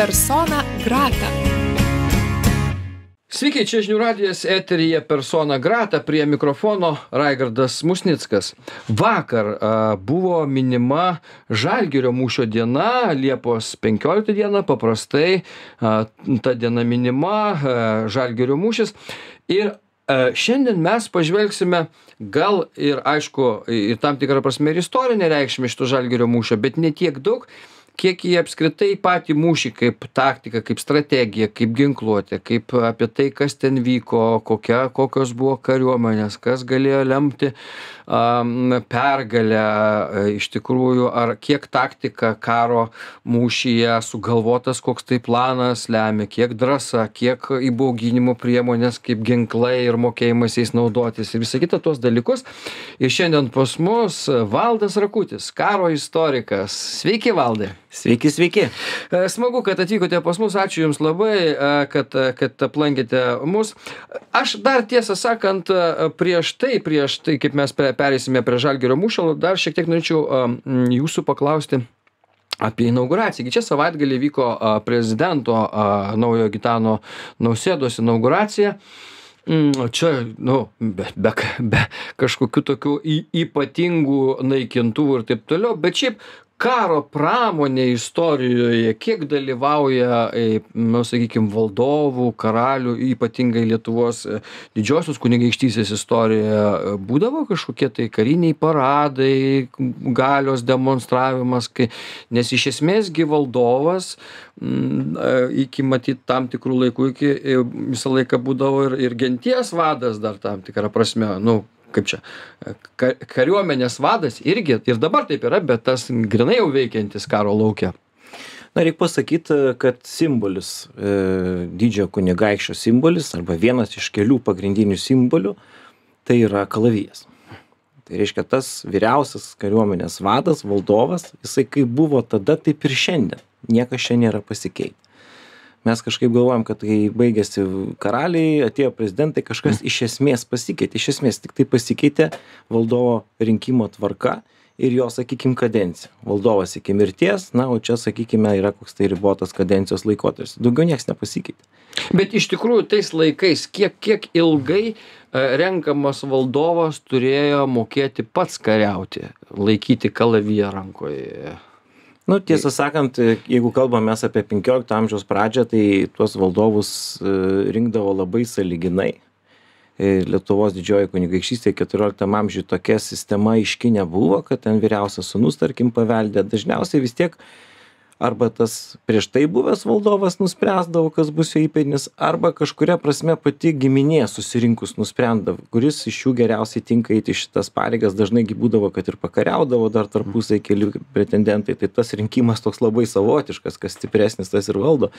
persona grata. Sveiki, čia žinių radijas eteryje persona grata prie mikrofono Raigardas Musnickas. Vakar a, buvo minima Žalgirio mūšio diena, Liepos 15 diena, paprastai a, ta diena minima, a, Žalgirio mūšis. Ir šiandien mes pažvelgsime gal ir aišku, ir tam tikrą prasme ir istorinę reikšmę šito Žalgirio mūšio, bet ne tiek daug kiek į apskritai patį mūšį kaip taktiką kaip strategiją kaip ginkluotę kaip apie tai kas ten vyko kokia kokios buvo kariuomenės kas galėjo lemti am pergalę iš tikrųjų ar kiek taktika karo mūšyje sugalvotas koks tai planas lemia kiek drąsa kiek įbauginimo priemonės kaip ginklai ir mokėjimas jais naudotis ir visa kita tuos dalykus. Ir šiandien pas mus valdas rakutis karo istorikas. Sveiki valdai Sveiki, sveiki. E, smagu, kad atvykote pas mus, ačiū Jums labai, e, kad, kad aplankėte mus. Aš dar tiesą sakant, e, prieš tai, prieš tai, kaip mes perėsime prie Žalgerio mūšio, dar šiek tiek norėčiau Jūsų paklausti apie inauguraciją. Čia savaitgalį vyko prezidento naujo Gitano Nausėdos inauguracija. Mm, čia, nu, be, be, be kažkokių tokių ypatingų naikintuvų ir taip toliau, bet šiaip karo pramonė istorijoje kiek dalyvauja e, nu sakykim valdovų karalių ypatingai lietuvos e, didžiosios kunigaikštystės istorijoje e, būdavo kažkokie tai kariniai paradai galios demonstravimas kai nes iš esmės gi valdovas mm, iki matyt tam tikrų laikų iki visą laiką būdavo ir ir genties vadas dar tam tikra prasme nu kaip čia ka kariuomenės vadas irgi ir dabar taip yra bet tas grynai jau veikiantis karo lauke. Na reik pasakyt kad simbolis e, didžiojo kunigaikščio simbolis arba vienas iš kelių pagrindinių simbolių tai yra kalavijas. Tai reiškia tas vyriausias kariuomenės vadas valdovas jisai kaip buvo tada taip ir šiandien. Niekas čia nėra pasikeitę mes kažkaip galvojam kad kai baigėsi karaliai atėjo prezidentai kažkas iš esmės pasikeitė. Iš esmės tiktai pasikeitė valdovo rinkimo tvarka ir jo sakykim kadencija. Valdovas iki mirties na o čia sakykime yra koks tai ribotas kadencijos laikotarpis. Daugiau nieks nepasikeitė. Bet iš tikrųjų tais laikais kiek kiek ilgai e, renkamas valdovas turėjo mokėti pats kariauti laikyti kalaviją rankoje nu tiesą sakant jeigu kalbam mes apie penkiolikto amžiaus pradžią tai tuos valdovus e, rinkdavo labai sąlyginai. E, lietuvos didžioji kunigaikštystė keturioliktam amžiuj tokia sistema aiški nebuvo kad ten vyriausias sūnus tarkim paveldėjo dažniausiai vis tiek arba tas prieš tai buvęs valdovas nuspręsdavo kas bus jo įpėdinis arba kažkuria prasme pati giminė susirinkus nuspręsdavo kuris iš jų geriausiai tinka eiti šitas pareigas. Dažnai gi būdavo kad ir pakariaudavo dar tarpusavy keli pretendentai. Tai tas rinkimas toks labai savotiškas kas stipresnis tas ir valdo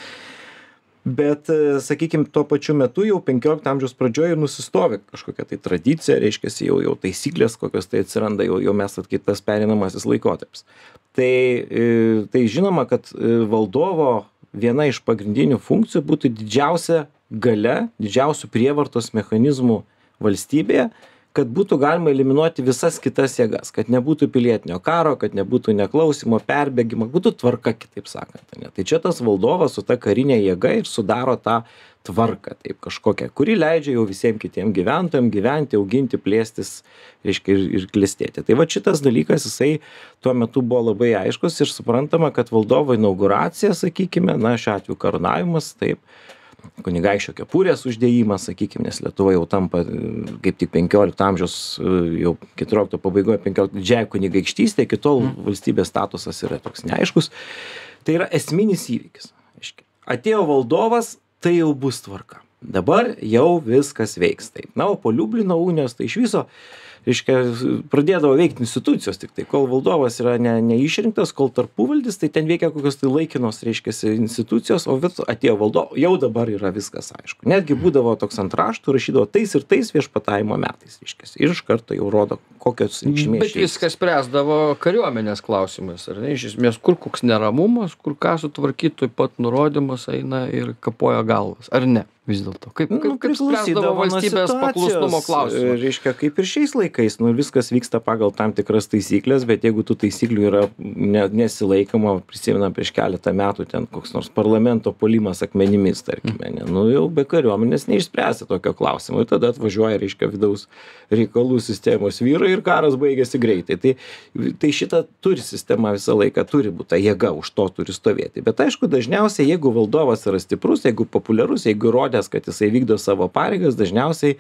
bet e, sakykim tuo pačiu metu jau penkiolikto amžiaus pradžioj nusistovi kažkokia tai tradicija reiškiasi jau jau taisyklės kokios tai atsiranda jau jau mes vat tas pereinamasis laikotarpis. Tai e, tai žinoma kad e, valdovo viena iš pagrindinių funkcijų būtų didžiausia galia didžiausių prievartos mechanizmų valstybėje kad būtų galima eliminuoti visas kitas jėgas kad nebūtų pilietinio karo kad nebūtų neklausymo perbėgimo būtų tvarka kitaip sakant ane. Tai čia tas valdovas su ta karine jėga ir sudaro tą tvarką taip kažkokią kuri leidžia jau visiem kitiem gyventojam gyventi auginti plėstis reiškia ir ir klestėti. Tai vat šitas dalykas jisai tuo metu buvo labai aiškus ir suprantama kad valdovo inauguracija sakykime na šiuo atveju karūnavimas taip kunigaikščio kepurės uždėjimas sakykim nes lietuva jau tampa kaip tik penkiolikto amžiaus jau keturiolikto pabaigoj penkiolikto didžiąja kunigaikštyste iki tol valstybės statusas yra toks neaiškus. Tai yra esminis įvykis reiškia. Atėjo valdovas tai jau bus tvarka. Dabar jau viskas veiks taip. Na o po liublino unijos tai iš viso reiškia pradėdavo veikt institucijos tiktai kol valdovas yra ne neišrinktas kol tarpuvaldis tai ten veikia kokios tai laikinos reiškiasi institucijos o vat atėjo valdo jau dabar yra viskas aišku. Netgi būdavo toks ant raštų rašydavo tais ir tais viešpatavimo metais reiškiasi. Ir iš karto jau rodo kokios reikšmės bet viską spręsdavo kariuomenės klausimais ar ne? Iš esmės kur koks neramumas kur ką sutvarkyt tuoj pat nurodymas eina ir kapoja galvas ar ne? Vis dėlto. Kaip nu kaip kaip spręsdavo valstybės paklusnumo klausimą? Reiškia kaip ir šiais laikais laikais nu viskas vyksta pagal tam tikras taisykles bet jeigu tų taisyklių yra ne nesilaikoma prisimenam prieš keletą metų ten koks nors parlamento puolimas akmenimis tarkime ane nu jau be kariuomenės neišspręsi tokio klausimo. Ir tada atvažiuoja reiškia vidaus reikalų sistemos vyrai ir karas baigiasi greitai. Tai tai šita turi sistema visą laiką turi būt ta jėga už to turi stovėti. Bet aišku dažniausiai jeigu valdovas yra stiprus jeigu populiarus jeigu įrodęs kad jisai vykdo savo pareigas dažniausiai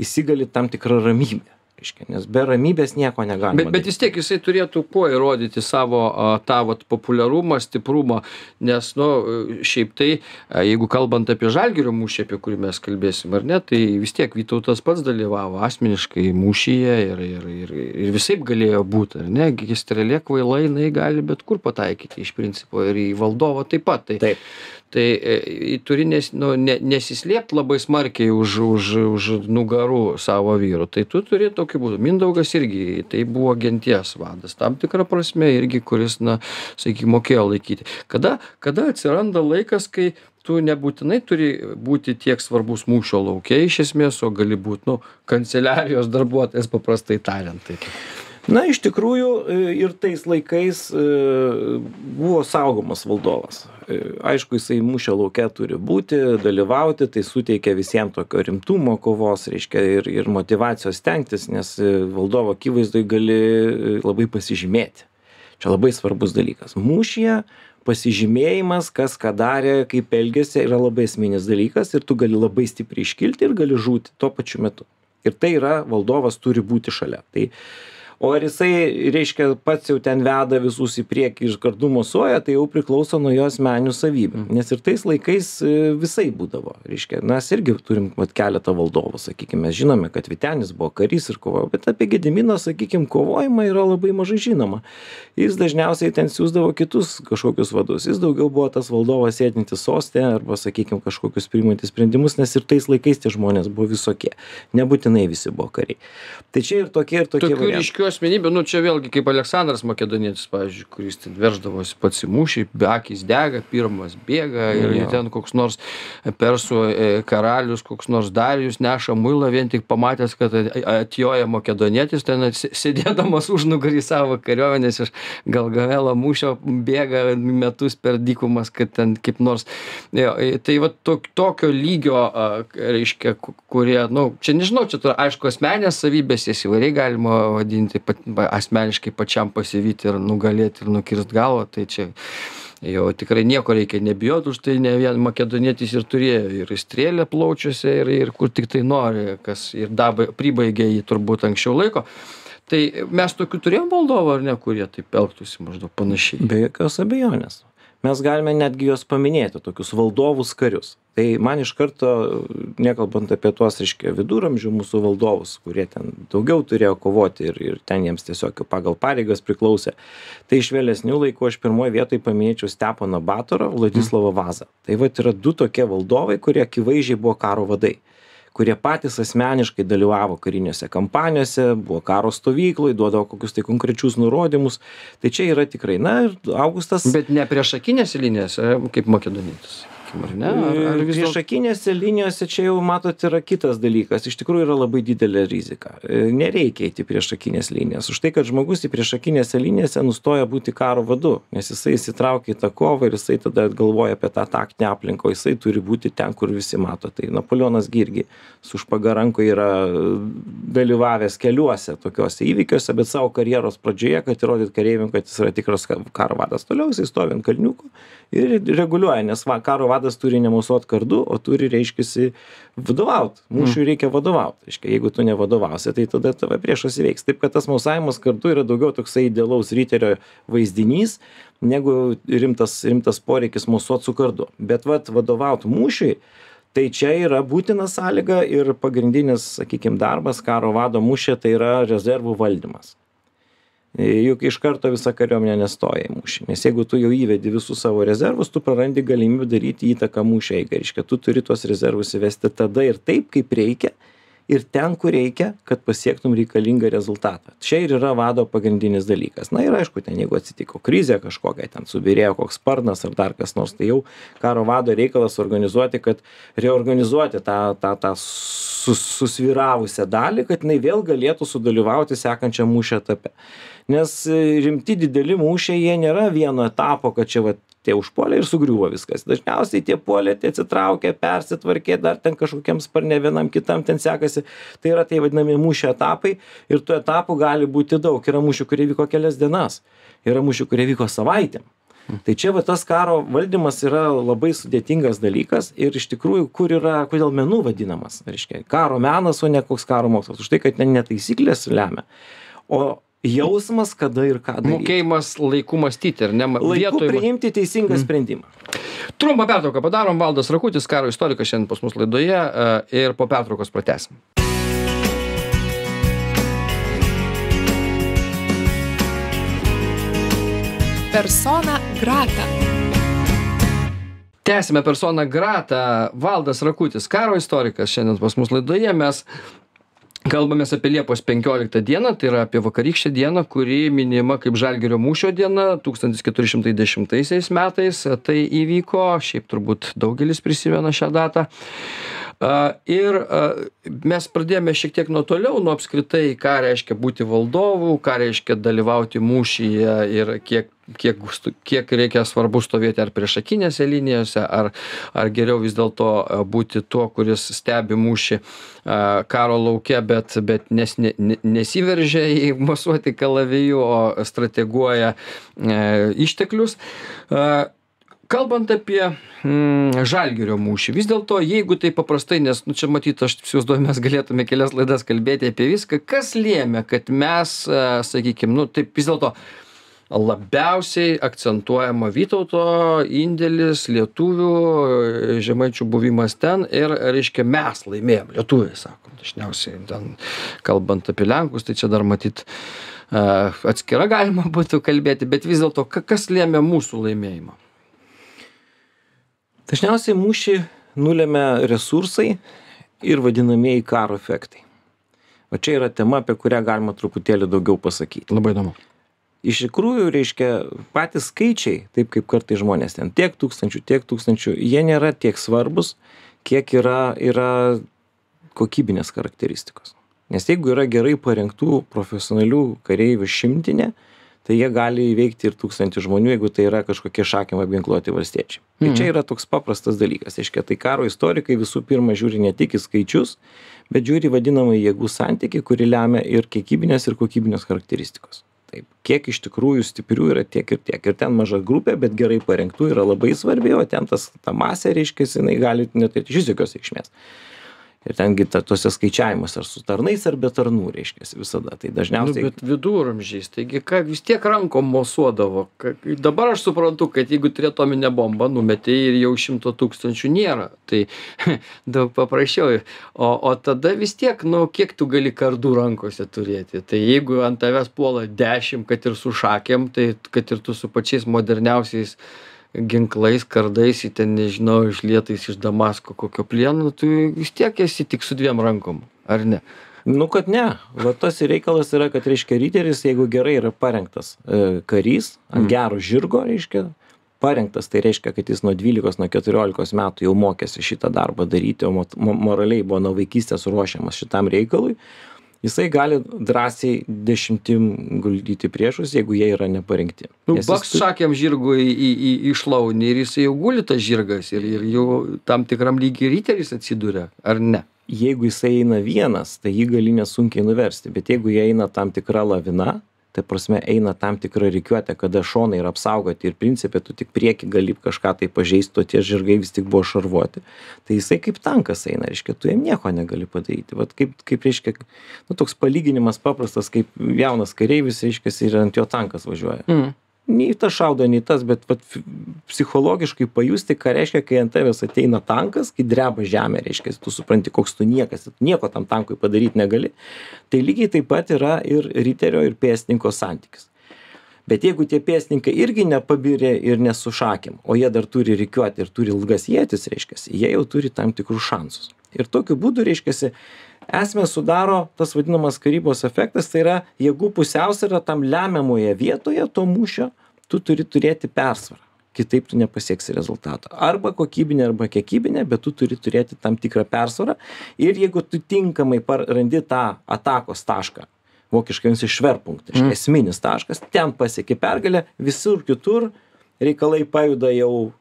įsigali tam tikra ramybė reiškia nes be ramybės nieko negalima Bet, bet vis tiek jisai turėtų kuo įrodyti savo a, tą vat, populiarumą, stiprumą, nes, nu, šiaip tai, a, jeigu kalbant apie žalgerio mūšį, apie kurį mes kalbėsim, ar ne, tai vis tiek Vytautas pats dalyvavo asmeniškai mūšyje ir, ir, ir, ir visai galėjo būti, ar ne, strelė kvailai, jinai gali bet kur pataikyti iš principo ir į valdovą taip pat. Tai, Taip. Tai e, turi nes, nu, ne, nesislėpti labai smarkiai už, už, už nugarų savo vyrų. Tai tu turi tokiu būdu. Mindaugas irgi, tai buvo genties vadas, tam tikrą prasme irgi, kuris, na, sakykime, mokėjo laikyti. Kada, kada atsiranda laikas, kai tu nebūtinai turi būti tiek svarbus mūšio laukia iš esmės, o gali būti, nu, kanceliarijos darbuotojas, paprastai tariant. Tai. na iš tikrųjų e, ir tais laikais e, buvo saugomas valdovas aišku jisai mūšio lauke turi būti dalyvauti tai suteikia visiem tokio rimtumo kovos reiškia ir ir motyvacijos stengtis nes e, valdovo akivaizdoj gali e, labai pasižymėti. Čia labai svarbus dalykas. Mūšyje pasižymėjimas kas ką darė kaip elgėsi yra labai esminis dalykas ir tu gali labai stipriai iškilti ir gali žūti tuo pačiu metu. Ir tai yra valdovas turi būti šalia. Tai o ar jisai reiškia pats jau ten veda visus į priekį ir kardu mosuoja tai jau priklauso nuo jo asmeninių savybių. Nes ir tais laikais e, visaip būdavo reiškia. Mes irgi turim vat keletą valdovų sakykim mes žinome kad vytenis buvo karys ir kovojo bet apie gediminą sakykim kovojimą yra labai mažai žinoma. Jis dažniausiai ten siųsdavo kitus kažkokius vadus. Jis daugiau buvo tas valdovas sėdintis soste arba sakykim kažkokius priimantis sprendimus nes ir tais laikais tie žmonės buvo visokie. Nebūtinai visi buvo kariai. Tai čia ir tokie ir tokie variantai asmenybių, nu čia vėlgi kaip Aleksandras Makedonietis, pavyzdžiui, kuris ten verždavosi pats į mūšį, be akis dega, pirmas bėga ir Jo. ten koks nors persų e, karalius, koks nors Darijus neša muilą, vien tik pamatęs, kad atjoja Makedonietis, ten sėdėdamas už nugarį savo kariuomenės iš Galgavelo mūšio bėga metus per dykumas, kad ten kaip nors. Jo, tai va tok, tokio lygio, reiškia, ku- kurie, nu, čia nežinau, čia aišku, asmenės savybės, jas įvairiai galima vadinti, pat, ba- asmeniškai pačiam pasivyti ir nugalėti ir nukirst galvą, tai čia jau tikrai nieko reikia nebijot, už tai ne vien makedonietis ir turėjo ir strėlę plaučiuose ir, ir kur tik tai nori, kas ir dabai, pribaigė jį turbūt anksčiau laiko. Tai mes tokių turėjom valdovą ar ne, kurie taip elgtųsi maždaug panašiai. Be jokios abejonės. Mes galime netgi juos paminėti, tokius valdovus karius. Tai man iš karto, nekalbant apie tuos, reiškia, viduramžių mūsų valdovus, kurie ten daugiau turėjo kovoti ir, ir ten jiems tiesiog pagal pareigas priklausė. Tai iš vėlesnių laikų aš pirmoje vietoje paminėčiau Steponą Batorą, Vladislavą Vazą. Tai va yra du tokie valdovai, kurie akivaizdžiai buvo karo vadai kurie patys asmeniškai dalyvavo karinėse kampanijose, buvo karo stovyklai, duodavo kokius tai konkrečius nurodymus. Tai čia yra tikrai, na, ir Augustas. Bet ne priešakinėse linijose, kaip makedonietis. Sakykim, Ar ne? Ar, ar vis dėlto- Priešakinėse linijose čia jau matot yra kitas dalykas. Iš tikrųjų yra labai didelė rizika. E, Nereikia eiti priešakinės linijas. Už tai, kad žmogus į priešakinėse linijose nustoja būti karo vadu, nes jisai įsitraukia į tą kovą ir jisai tada galvoja apie tą taktinę aplinką, o jisai turi būti ten, kur visi mato. Tai Napoleonas irgi su špaga rankoje yra e, dalyvavęs keliuose tokiuose įvykiuose, bet savo karjeros pradžioje, kad įrodyt kareiviam, kad jis yra tikras ka- karo vadas. Toliau jisai stovi ant kalniuko ir reguliuoja, nes va, karo vadas turi nemusuot kardu, o turi, reiškia, vadovauti. Mūšiui reikia vadovauti. Reiškia, jeigu tu nevadovausi, tai tada tave priešas įveiks. Taip, kad tas mausavimas kardu yra daugiau toksai idealaus ryterio vaizdinys, negu rimtas, rimtas poreikis musuot su kardu. Bet vad vadovauti mūšiui, tai čia yra būtina sąlyga ir pagrindinis, sakykime, darbas karo vado mūšė tai yra rezervų valdymas. Juk iš karto visa kariuomenė nestoja į mūšį, nes jeigu tu jau įvedi visus savo rezervus, tu prarandi galimybę daryti įtaką mūšio eigai. Reiškia, tu turi tuos rezervus įvesti tada ir taip, kaip reikia, ir ten kur reikia kad pasiektum reikalingą rezultatą. Čia ir yra vado pagrindinis dalykas. Na ir aišku ten jeigu atsitiko krizė kažkokia ten subyrėjo koks sparnas ar dar kas nors tai jau karo vado reikalas organizuoti kad reorganizuoti tą tą tą sus susvyravusią dalį kad jinai vėl galėtų sudalyvauti sekančiam mūšio etape. Nes rimti dideli mūšiai jie nėra vieno etapo kad čia vat tie užpuolė ir sugriuvo viskas. Dažniausiai tie puolė tie atsitraukė persitvarkė dar ten kažkokiam sparne vienam kitam ten sekasi. Tai yra tie vadinami mūšio etapai ir tų etapų gali būti daug. Yra mūšių kurie vyko kelias dienas. Yra mūšių kurie vyko savaitėm. Tai čia va tas karo valdymas yra labai sudėtingas dalykas ir iš tikrųjų kur yra kodėl menu vadinamas reiškia karo menas o ne koks karo mokslas. Už tai kad ten ne taisyklės lemia o jausmas kada ir ką daryt Mokėjimas laiku mąstyti, ar ne? laiku priimti teisingą sprendimą Trumpą pertrauką padarom. Valdas Rakutis, karo istorikas šiandien pas mus laidoje e, ir po pertraukos pratesim. Persona grata. Tęsime personą Gratą. Valdas Rakutis, karo istorikas šiandien pas mus laidoje. Mes kalbamės apie Liepos 15 dieną, tai yra apie vakarykštę dieną, kuri minima kaip Žalgirio mūšio diena 1410 metais. Tai įvyko, šiaip turbūt daugelis prisimena šią datą. Ir mes pradėjome šiek tiek nuo toliau, nuo apskritai, ką reiškia būti valdovu, ką reiškia dalyvauti mūšyje ir kiek, kiek, stu- kiek reikia svarbu stovėti ar priešakinėse linijose, ar, ar geriau vis dėlto a, būti tuo, kuris stebi mūšį a, karo lauke, bet, bet nes, ne, ne- nesiveržia į masuoti kalavijų, o strateguoja e, išteklius. Kalbant apie mm, Žalgirio mūšį, vis dėlto, jeigu tai paprastai, nes, nu, čia matyt, aš įsivaizduoju, mes galėtume kelias laidas kalbėti apie viską, kas lėmė, kad mes, sakykime, nu, taip vis dėlto labiausiai akcentuojama Vytauto indėlis, lietuvių, e, žemaičių buvimas ten ir, reiškia, mes laimėjom, lietuviai, sakom, dažniausiai, ten, kalbant apie Lenkus, tai čia dar matyt e, atskira galima būtų kalbėti, bet vis dėlto, ka- kas lėmė mūsų laimėjimą? dažniausiai mūšį nulemia resursai ir vadinamieji karo efektai o čia yra tema apie kurią galima truputėlį daugiau pasakyti Labai įdomu. Iš tikrųjų reiškia patys skaičiai taip kaip kartais žmonės ten tiek tūkstančių tiek tūkstančių jie nėra tiek svarbūs kiek yra yra kokybinės charakteristikos. Nes jeigu yra gerai parengtų profesionalių kareivių šimtinė tai jie gali įveikti ir tūkstantį žmonių jeigu tai yra kažkokie šakėm apginkluoti valstiečiai. Tai čia yra toks paprastas dalykas. Reiškia tai karo istorikai visų pirma žiūri ne tik į skaičius bet žiūri į vadinamąjį jėgų santykį kurį lemia ir kiekybinės ir kokybinės charakteristikos taip. Kiek iš tikrųjų stiprių yra tiek ir tiek. Ir ten maža grupė bet gerai parengtų yra labai svarbi o ten tas ta masė reiškias jinai gali neturėti išvis jokios reikšmės ir ten gi ta tuose skaičiavimuose ar su tarnais ar be tarnų reiškiasi visada tai Nu, dažniausiai bet viduramžiais, taigi ką vis tiek rankom mosuodavo. Ka- Dabar aš suprantu, kad jeigu turi atominę bombą, numetė ir jau šimto tūkstančių nėra. Tai daug paprasčiau. O, o tada vis tiek, nu, kiek tu gali kardų rankose turėti. Tai jeigu ant tavęs puola dešimt, kad ir su šakėm, tai kad ir tu su pačiais moderniausiais ginklais, kardais, į ten, nežinau, išlietais iš Damasko kokio plieno, tu vis tiek esi tik su dviem rankom, ar ne? nu kad ne. Va tas ir reikalas yra kad reiškia riteris jeigu gerai yra parengtas e, karys ant gero žirgo reiškia parengtas tai reiškia kad jis nuo dvylikos nuo keturiolikos metų jau mokėsi šitą darbą daryti o mot mo moraliai buvo nuo vaikystės ruošiamas šitam reikalui jisai gali drąsiai dešimtim guldyti priešus jeigu jie yra neparengti Nu, baks tu- šakėm žirgui į, į, į, į šlaunį ir jis jau guli tas žirgas ir, ir jau tam tikram lygiai ryteris atsiduria, ar ne? jeigu jisai eina vienas tai jį gali nesunkiai nuversti bet jeigu jie eina tam tikra lavina ta prasme eina tam tikra rikiuotė kada šonai yra apsaugoti ir principe tu tik prieky gali kažką tai pažeist o tie žirgai vis tik buvo šarvuoti. Tai jisai kaip tankas eina reiškia tu jam nieko negali padaryti. Vat kaip kaip reiškia nu toks palyginimas paprastas kaip jaunas kareivis reiškiasi ir ant jo tankas važiuoja. Mm. Nei tas šaudo nei tas bet vat psichologiškai pajusti ką reiškia kai ant tavęs ateina tankas kai dreba žemė reiškias tu supranti koks tu niekas nieko tam tankui padaryt negali tai lygiai taip pat yra ir riterio ir pėstininko santykis. Bet jeigu tie pėstininkai irgi nepabirę ir ne su šakėm o jie dar turi rikiuotę ir turi ilgas ietis reiškiasi jie jau turi tam tikrus šansus. Ir tokiu būdu reiškiasi esmę sudaro tas vadinamas karybos efektas tai yra jėgų pusiausvyra tam lemiamoje vietoje to mūšio tu turi turėti persvarą. Kitaip tu nepasieksi rezultato. Arba kokybinė arba kiekybinė bet tu turi turėti tam tikrą persvarą. Ir jeigu tu tinkamai randi tą atakos tašką vokiškai vadinasi šverpunkt reiškia esminis taškas ten pasieki pergalę visur kitur reikalai pajuda jau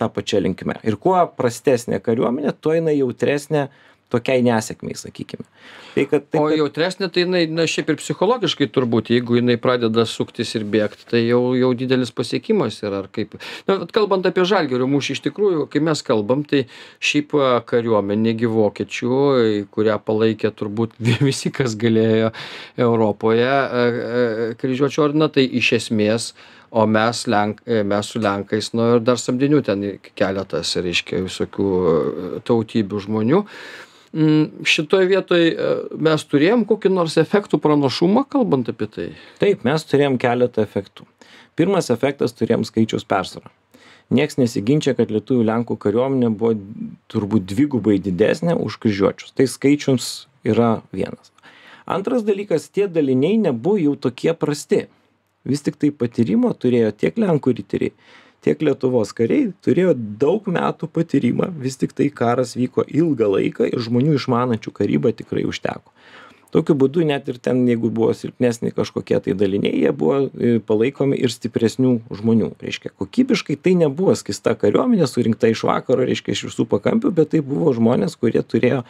ta pačia linkme. Ir kuo prastesnė kariuomenė tuo jinai jautresnė tokiai nesėkmei sakykime. Tai kad tai o jautresnė tai jinai na šiaip ir psichologiškai turbūt jeigu jinai pradeda suktis ir bėgt tai jau jau didelis pasiekimas yra ar kaip. Na vat kalbant apie žalgirio mūšį iš tikrųjų kai mes kalbam tai šiaip kariuomenė gi vokiečių kurią palaikė turbūt visi kas galėjo europoje e, e, kryžiuočių ordiną tai iš esmės o mes lenk mes su lenkais nu ir dar samdinių ten keletas reiškia visokių e, tautybių žmonių šitoj vietoj e, mes turėjom kokį nors efektų pranašumą, kalbant apie tai? Taip, mes turėjom keletą efektų. Pirmas efektas turėjom skaičiaus persvarą. Niekas nesiginčia, kad lietuvių lenkų kariuomenė buvo turbūt dvigubai didesnė už kryžiuočius. Tai skaičius yra vienas. Antras dalykas, tie daliniai nebuvo jau tokie prasti. Vis tik tai patyrimo turėjo tiek lenkų riteriai, tiek lietuvos kariai turėjo daug metų patyrimą vis tiktai karas vyko ilgą laiką ir žmonių išmanančių karybą tikrai užteko. Tokiu būdu net ir ten jeigu buvo silpnesni kažkokie tai daliniai jie buvo e, palaikomi ir stipresnių žmonių. Reiškia kokybiškai tai nebuvo skysta kariuomenė surinkta iš vakaro reiškia iš visų pakampių bet tai buvo žmonės kurie turėjo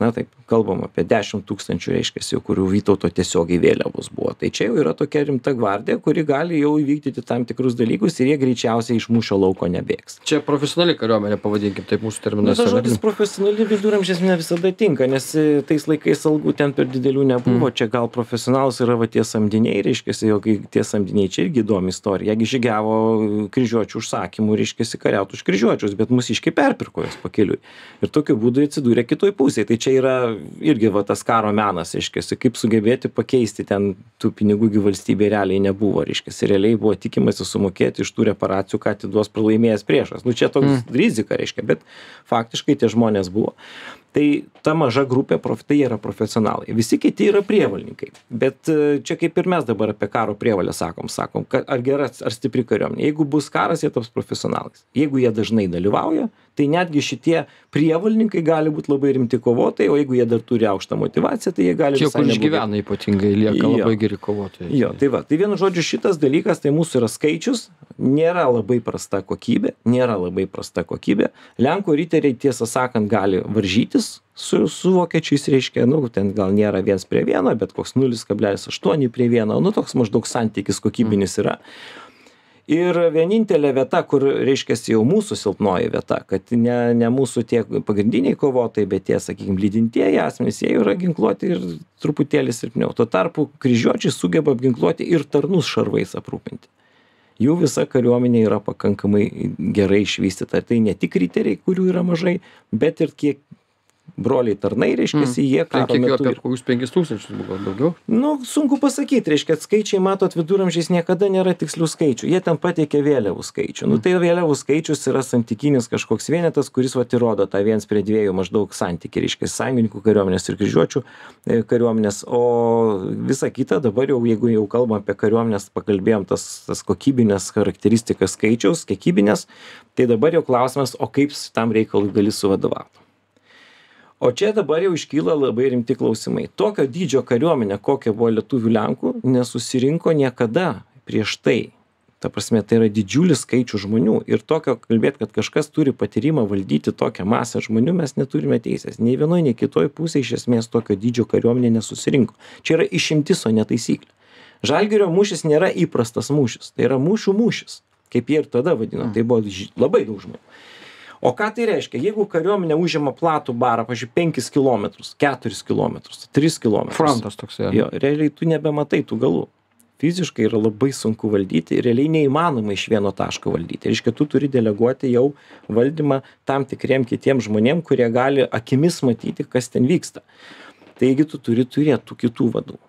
na taip kalbam apie dešim tūkstančių reiškiasi kurių vytauto tiesiogiai vėliavos buvo tai čia jau yra tokia rimta gvardija kuri gali jau įvykdyti tam tikrus dalykus ir jie greičiausiai iš mūšio lauko nebėgs Čia profesionali kariuomenė, pavadinkim taip mūsų Na, terminas. tas žodis profesionali viduramžiais ne visada tinka, nes e, tais laikais algų ten per didelių nebuvo. Mm. Čia gal profesionalus yra va tie samdiniai, reiškia, jau kai tie samdiniai čia irgi įdomi istorija. Jiegi žygiavo kryžiuočių užsakymų, reiškia, kariautų už kryžiuočius, bet mūsiškai perpirko juos pakeliui. Ir tokiu būdu atsidūrė kitoj pusėje. Tai čia yra irgi va tas karo menas, reiškia, kaip sugebėti pakeisti ten tų pinigų gi valstybė realiai nebuvo, reiškia, realiai buvo tikimasi sumokėti iš tų reparacijų, ką atiduos pralaimėjęs priešas. Nu čia toks mm. rizika, reiškia, bet faktiškai tie žmonės buvo. Tai ta maža grupė, prof, tai yra profesionalai. Visi kiti yra prievalninkai. Bet e, čia kaip ir mes dabar apie karo prievalę sakom, sakom, ar gera, ar stipri kariuomenė. Jeigu bus karas, jie taps profesionalais. Jeigu jie dažnai dalyvauja, tai netgi šitie prievalninkai gali būti labai rimti kovotojai, o jeigu jie dar turi aukštą motivaciją, tai jie gali Tie, kur išgyvena ypatingai, lieka Jo. labai geri kovotojai. Jo, tai va, tai vienu žodžiu šitas dalykas, tai mūsų yra skaičius, nėra labai prasta kokybė, nėra labai prasta kokybė. Lenkų riteriai, tiesą sakant, gali varžytis su, su vokiečiais, reiškia, nu, ten gal nėra viens prie vieno, bet koks 0,8 prie vieno, nu, toks maždaug santykis kokybinis yra. Ir vienintelė vieta, kur reiškia jau mūsų silpnoji vieta, kad ne, ne mūsų tie pagrindiniai kovotojai, bet tie, sakykime, lydintieji asmenys, jie yra ginkluoti ir truputėlį silpniau. Tuo tarpu kryžiuočiai sugeba apginkluoti ir tarnus šarvais aprūpinti. Jų visa kariuomenė yra pakankamai gerai išvystyta. Tai ne tik riteriai, kurių yra mažai, bet ir kiek broliai tarnai, reiškia, jie Tai karo metu apie kokius 5000 buvo, gal daugiau? Nu, sunku pasakyti, reiškia, skaičiai, matot, viduramžiais niekada nėra tikslių skaičių. Jie ten pateikia vėliavų skaičių. Nu, tai vėliavų skaičius yra santykinis kažkoks vienetas, kuris vat įrodo tą viens prie dviejų maždaug santykį, reiškia, sąjungininkų kariuomenės ir kryžiuočių e, kariuomenės. O visa kita dabar jau, jeigu jau kalbam apie kariuomenės, pakalbėjom tas, tas kokybinės charakteristikas skaičiaus, kiekybinės, tai dabar jau klausimas, o kaip tam reikalui gali suvadovauti. O čia dabar jau iškyla labai rimti klausimai. Tokio dydžio kariuomenė, kokia buvo lietuvių lenkų, nesusirinko niekada prieš tai. Ta prasme, tai yra didžiulis skaičius žmonių. Ir tokio kalbėti, kad kažkas turi patyrimą valdyti tokią masę žmonių, mes neturime teisės. Nei vienoje, nei kitoje pusėje iš esmės tokio dydžio kariuomenė nesusirinko. Čia yra išimtis, o ne taisyklė. Žalgirio mūšis nėra įprastas mūšis. Tai yra mūšių mūšis. Kaip jie ir tada vadino. Tai buvo labai daug žmonių. O ką tai reiškia? Jeigu kariuomenė užima platų barą, pažiūrėjau, 5 km, 4 km, 3 km. Frontas toksai. Jo, realiai tu nebematai tų galų. Fiziškai yra labai sunku valdyti ir realiai neįmanoma iš vieno taško valdyti. Reiškia, tu turi deleguoti jau valdymą tam tikriem kitiem žmonėm, kurie gali akimis matyti, kas ten vyksta. Taigi tu turi turėti tų kitų vadų.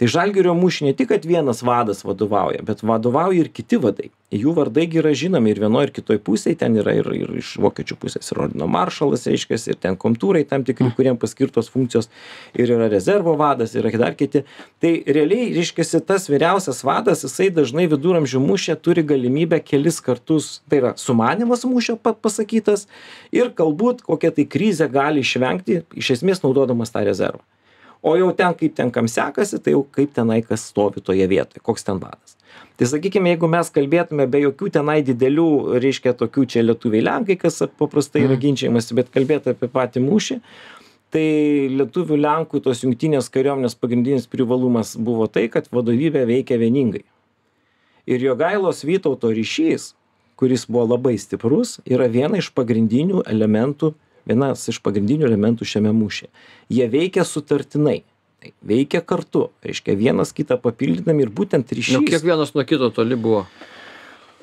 Tai žalgirio mūšiui ne tik kad vienas vadas vadovauja bet vadovauja ir kiti vadai. Jų vardai gi yra žinomi ir vienoj ir kitoj pusėj. Ten yra ir ir iš vokiečių pusės ir ordino maršalas reiškias ir ten komtūrai tam tikri kuriem paskirtos funkcijos. Ir yra rezervo vadas yra dar kiti. Tai realiai reiškiasi tas vyriausias vadas jisai dažnai viduramžių mūšyje turi galimybę kelis kartus tai yra sumanymas mūšio pa pasakytas ir galbūt kokią tai krizę gali išvengti iš esmės naudodamas tą rezervą o jau ten kaip ten kam sekasi tai jau kaip tenai kas stovi toje vietoje koks ten vadas. Tai sakykim jeigu mes kalbėtume be jokių tenai didelių reiškia tokių čia lietuviai lenkai kas paprastai yra ginčijamasi bet kalbėt apie patį mūšį tai lietuvių lenkų tos jungtinės kariuomenės pagrindinis privalumas buvo tai kad vadovybė veikė vieningai. Ir jogailos vytauto ryšys kuris buvo labai stiprus yra viena iš pagrindinių elementų vienas iš pagrindinių elementų šiame mūšyje. Jie veikia sutartinai. Tai veikia kartu, reiškia vienas kitą papildydami ir būtent ryšys. Nu, kiek vienas nuo kito toli buvo?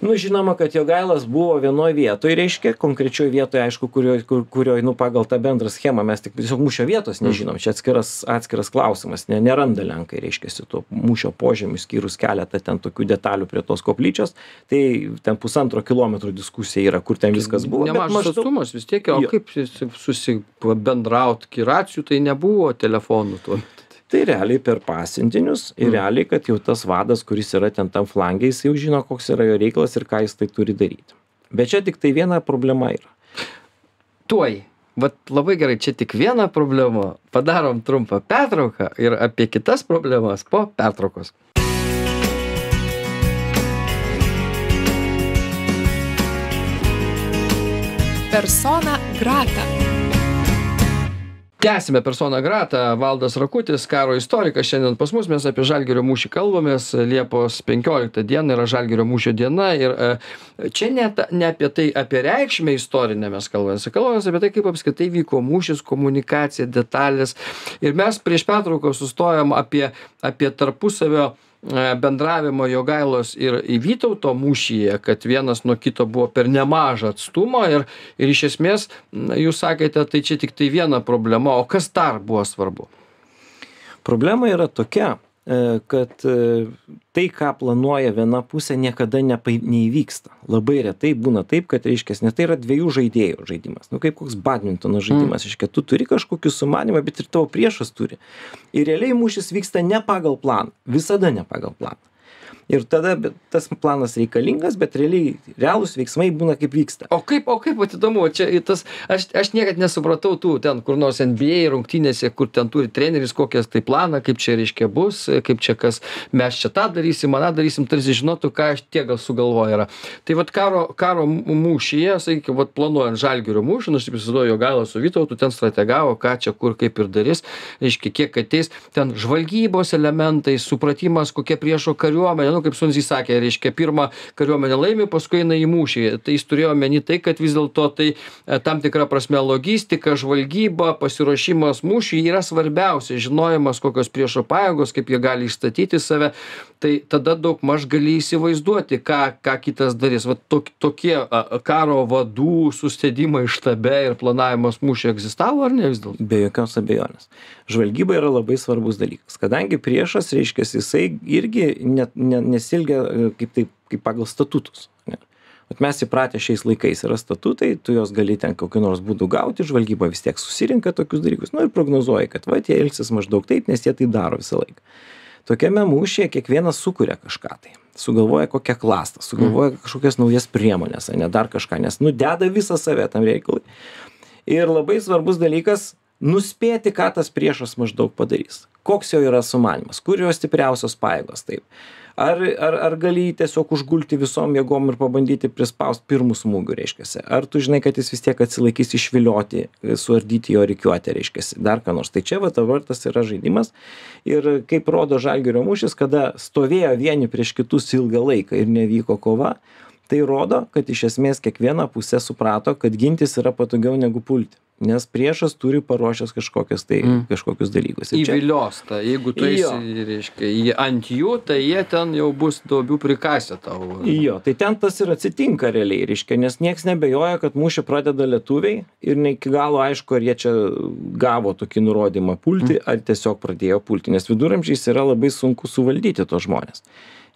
Nu žinoma kad jogailos buvo vienoj vietoj reiškia konkrečioj vietoj aišku kurioj kur kurioj nu pagal tą bendrą schemą mes tik tiesiog mūšio vietos nežinom. Čia atskiras atskiras klausimas ne neranda lenkai reiškiasi to mūšio požemių išskyrus keletą ten tokių detalių prie tos koplyčios. Tai ten pusantro kilometro diskusija yra kur ten viskas buvo bet Nemažas atstumas vis tiek, o kaip susibendraut, kai racijų tai nebuvo telefonų tuo. Tai realiai per pasiuntinius ir realiai kad jau tas vadas kuris yra ten tam flange jis jau žino koks yra jo reikalas ir ką jis tai turi daryti bet čia tiktai viena problema yra Tuoj. Vat labai gerai, čia tik viena problema. Padarom trumpą pertrauką ir apie kitas problemas po pertraukos. Persona grata. Tęsime personą gratą. Valdas Rakutis, karo istorikas, šiandien pas mus mes apie Žalgirio mūšį kalbamės. Liepos 15 diena yra Žalgirio mūšio diena ir e, čia ne, ta, ne apie tai, apie reikšmę istorinę mes kalbamės, kalbamės apie tai, kaip apskritai vyko mūšis, komunikacija, detalės. Ir mes prieš pertrauką sustojom apie, apie tarpusavio bendravimo Jogailos ir Vytauto mūšyje, kad vienas nuo kito buvo per nemažą atstumą ir, ir iš esmės jūs sakėte, tai čia tik tai viena problema, o kas dar buvo svarbu? problema yra tokia e, kad e, tai ką planuoja viena pusė niekada neįvyksta. Labai retai būna taip kad reiškias nes tai yra dviejų žaidėjų žaidimas. Nu kaip koks badmintono žaidimas reiškia tu turi kažkokį sumanymą bet ir tavo priešas turi. Ir realiai mūšis vyksta ne pagal planą. Visada ne pagal planą ir tada tas planas reikalingas bet realiai realūs veiksmai būna kaip vyksta O kaip, o kaip vat įdomu, čia tas, aš, aš niekad nesupratau tų ten kur nors NBA rungtynėse, kur ten turi treneris kokias tai planą, kaip čia reiškia bus, kaip čia kas, mes čia tą darysim, maną darysim, tarsi žinotų, ką aš tiek gal sugalvoju yra. Tai vad karo, karo mūšyje, sakykime, vad planuojant žalgirio mūšį, nors taip įsivaizduoju, jo galą su Vytautu ten strategavo, ką čia kur kaip ir darys, reiškia, kiek ateis, ten žvalgybos elementai, supratimas, kokia priešo kariuomenė, nu kaip Sunzi sakė, reiškia, pirmą kariuomenę laimi, paskui eina į mūšį. Tai jis turėjo omeny tai, kad vis dėlto tai e, tam tikra prasme logistika, žvalgyba, pasiruošimas mūšiui yra svarbiausia, žinojimas, kokios priešo pajėgos, kaip jie gali išstatyti save. Tai tada daug maž gali įsivaizduoti, ką, ką kitas darys. Va tok, tokie karo vadų susėdimai štabe ir planavimas mūšio egzistavo ar ne vis dėlto? be jokios abejonės žvalgyba yra labai svarbus dalykas. Kadangi priešas reiškias jisai irgi net ne nesielgia e, kaip taip kaip pagal statutus ne. Vat mes įpratę šiais laikais yra statutai tu juos gali ten kokiu nors būdu gauti žvalgyba vis tiek susirenka tokius dalykus nu ir prognozuoji kad vat jie elgsis maždaug taip nes jie taip daro visą laiką. Tokiame mūšyje kiekvienas sukuria kažką tai. Sugalvoja kokią klastą sugalvoja kažkokias naujas priemones ane dar kažką nes nu deda visą save tam reikalui. Ir labai svarbus dalykas nuspėti ką tas priešas maždaug padarys. Koks jo yra sumanymas kur jo stipriausios pajėgos taip? Ar ar ar gali jį tiesiog užgulti visom jėgom ir pabandyti prispaust pirmu smūgiu reiškiasi? Ar tu žinai kad jis vis tiek atsilaikys išvilioti suardyti jo rikiuotę reiškiasi? Dar ką nors. Tai čia va dabar tas yra žaidimas. Ir kaip rodo žalgirio mūšis kada stovėjo vieni prieš kitus ilgą laiką ir nevyko kova tai rodo kad iš esmės kiekviena pusė suprato kad gintis yra patogiau negu pulti nes priešas turi paruošęs kažkokias tai Mm. kažkokius dalykus Įvilios ta, jeigu tu Jo. esi, reiškia, ant jų, tai jie ten jau bus duobių prikasę tau. jo tai ten tas ir atsitinka realiai reiškia nes nieks neabejoja kad mūšį pradeda lietuviai ir ne iki galo aišku ar jie čia gavo tokį nurodymą pulti ar tiesiog pradėjo pulti nes viduramžiais yra labai sunku suvaldyti tuos žmones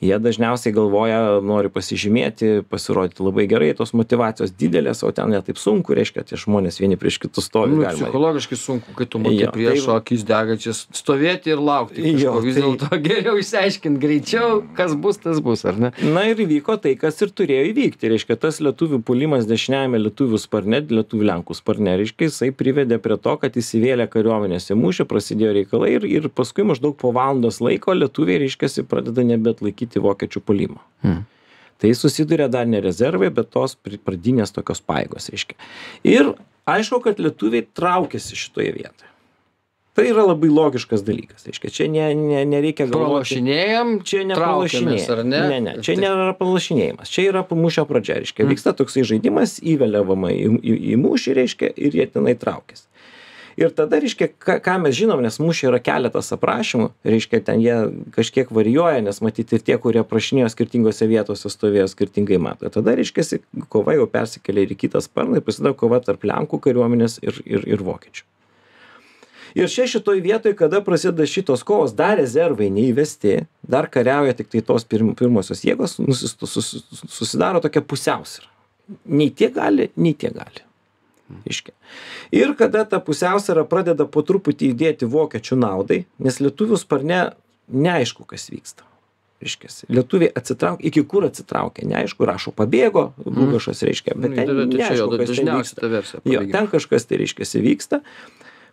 jie dažniausiai galvoja nori pasižymėti pasirodyti labai gerai tos motyvacijos didelės o ten ne taip sunku reiškia tie žmonės vieni prieš kitus stovi Nu, galima psichologiškai sunku, kai tu matai priešo tai- akis degančias, stovėti ir laukti. Kažko. Vis tai- dėlto geriau išsiaiškinti greičiau, kas bus, tas bus, ar ne? na ir įvyko tai kas ir turėjo įvykti reiškia tas lietuvių puolimas dešiniajame lietuvių sparne lietuvių lenkų sparne reiškia jisai privedė prie to kad įsivėlė kariuomenės į mūšį prasidėjo reikalai ir ir paskui maždaug po valandos laiko lietuviai reiškiasi pradeda nebeatlaikyti vokiečių puolimo Hmm. tai susiduria dar ne rezervai bet tos pradinės tokios pajėgos reiškia. Ir aišku kad lietuviai traukiasi šitoje vietoje. Tai yra labai logiškas dalykas reiškia. Čia ne ne nereikia galvoti Pralašinėjom, čia ne traukiamės, ar ne? ne ne čia Tai- nėra pralašinėjimas čia yra mūšio pradžia reiškia. Mm. vyksta toksai žaidimas įveliavama į, į, į mūšį reiškia ir jie tenai traukiasi ir tada reiškia ką, ką mes žinom nes mūšį yra keletas aprašymų reiškia ten jie kažkiek varijuoja nes matyt ir tie kurie aprašinėjo skirtingose vietose stovėjo skirtingai mato. Tada reiškiasi kova jau persikelia ir į kitą sparną ir prasideda kova tarp lenkų kariuomenės ir ir ir vokiečių. Ir čia šitoj vietoj kada prasideda šitos kovos dar rezervai neįvesti dar kariauja tiktai tos pirm pirmosios jėgos nusisto susi susidaro tokia pusiausvyra. Nei tie gali nei tie gali reiškia ir kada ta pusiausvyra pradeda po truputį judėti vokiečių naudai nes lietuvių sparne neaišku kas vyksta reiškiasi lietuviai atsitraukė iki kur atsitraukė neaišku rašo pabėgo dlugošas reiškia bet ten Nu, tai čia jo, neaišku kas ten vyksta. Jo, ten kažkas tai reiškiasi vyksta.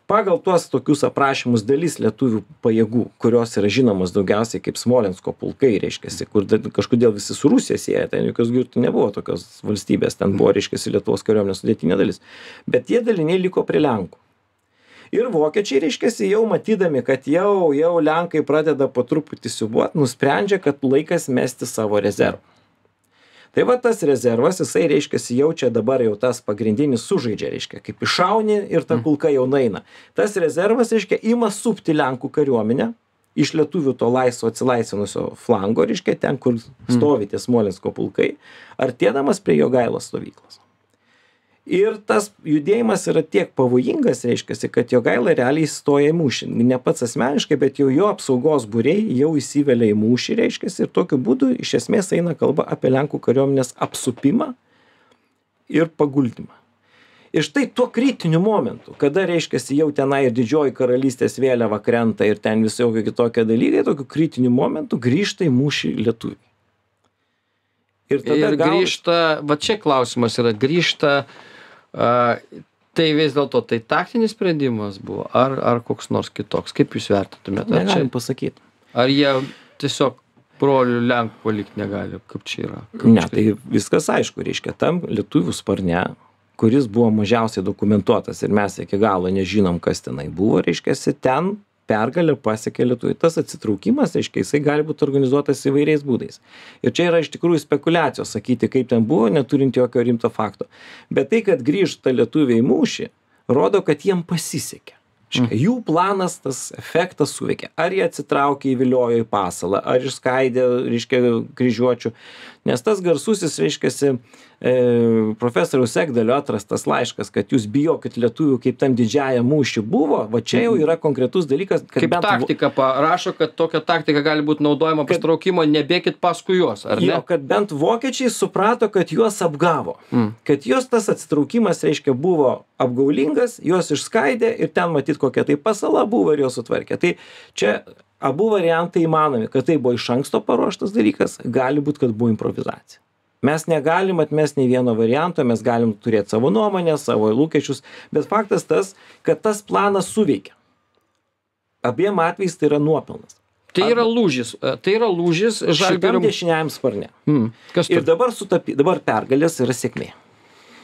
Pagal tuos tokius aprašymus dalis lietuvių pajėgų, kurios yra žinomos daugiausiai kaip Smolensko pulkai, reiškiasi, kur kažkodėl visi su Rusija sieja, ten jokios girtų nebuvo tokios valstybės, ten buvo, reiškiasi, Lietuvos kariuomenės sudėtinė dalis. Bet tie daliniai liko prie Lenkų. Ir vokiečiai, reiškiasi, jau matydami, kad jau, jau Lenkai pradeda po truputį siubuot, nusprendžia, kad laikas mesti savo rezervą. Tai va tas rezervas, jisai reiškiasi jaučia dabar jau tas pagrindinis sužaidžia, reiškia, kaip iššauni ir ta kulka jau naina. Tas rezervas, reiškia, ima supti Lenkų kariuomenę iš lietuvių to laisvo atsilaisvinusio flango, reiškia, ten, kur stovi tie Smolensko pulkai, artėdamas prie jo gailos stovyklos. Ir tas judėjimas yra tiek pavojingas, reiškia, kad jo gaila realiai stoja į mūšį. Ne pats asmeniškai, bet jau jo apsaugos būriai jau įsivelia į mūšį, reiškia, ir tokiu būdu iš esmės eina kalba apie Lenkų kariuomenės apsupimą ir paguldymą. Ir štai tuo kritiniu momentu, kada, reiškia, jau tenai ir didžioji karalystės vėliava krenta ir ten visokie kitokie dalykai, tokiu kritiniu momentu grįžta į mūšį lietuviai. Ir tada Ir grįžta, va čia klausimas yra, grįžta, a, tai vis dėlto tai taktinis sprendimas buvo, ar, ar koks nors kitoks, kaip jūs vertintumėte? Negalim pasakyti. ar jie tiesiog brolių Lenkų palikti negali, kaip čia yra? Kaip Ne, čia- tai viskas aišku, reiškia, tam lietuvių sparne, kuris buvo mažiausiai dokumentuotas ir mes iki galo nežinom, kas tenai buvo, reiškia, ten pergalę pasiekė lietuviai. Tas atsitraukimas, reiškia, jisai gali būti organizuotas įvairiais būdais. Ir čia yra iš tikrųjų spekulacijos sakyti, kaip ten buvo, neturint jokio rimto fakto. Bet tai, kad grįžta lietuviai į mūšį, rodo, kad jiem pasisekė. Reiškia, jų planas, tas efektas suveikė. Ar jie atsitraukė, įviliojo į pasalą, ar išskaidė, reiškia, kryžiuočių. Nes tas garsusis, reiškia, e, profesoriaus Ekdalio atrastas laiškas, kad jūs bijokit lietuvių, kaip tam didžiajam mūšį buvo, va čia jau yra konkretus dalykas, kad Kaip bent taktika parašo, kad tokia taktika gali būti naudojama pastraukimo, nebėkit paskui juos, ar Jo, ne? kad bent vokiečiai suprato, kad juos apgavo. Mm. Kad jos tas atsitraukimas, reiškia, buvo apgaulingas, juos išskaidė ir ten matyt kokia tai pasala buvo ir juos sutvarkė. Tai čia abu variantai įmanomi, kad tai buvo iš anksto paruoštas dalykas, gali būti, kad buvo improvizacija. Mes negalim atmesti nei vieno varianto, mes galim turėti savo nuomonę, savo lūkesčius, bet faktas tas, kad tas planas suveikia. Abiem atvejais tai yra nuopelnas. Tai yra lūžis, e, tai yra lūžis Šitam žalgirim. dešiniajam sparne. Mm. Kas Ir tu? dabar, sutapi, dabar pergalės yra sėkmė.